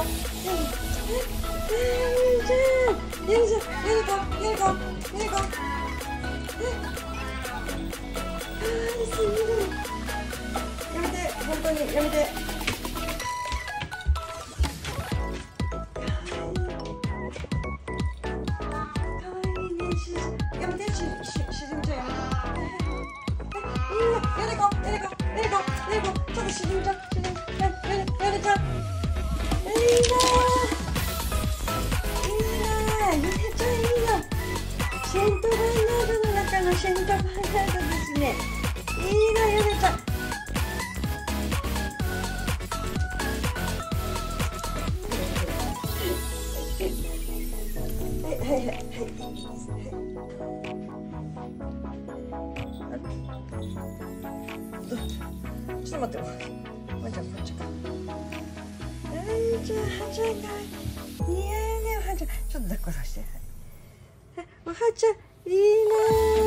やめて。やめて。しし沈んじゃうやめて。やめて。こやめて。こやめて。こちょっと沈んじゃういいね。いいね。ゆめちゃんいいな。シェントバンナードの中のシェントバンナードですね。いいな、ゆめちゃん。はいはいはいはい。ちょっと待って。ちゃんこっちゃあはちゃんちょっと抱っこさせておはちゃんいいな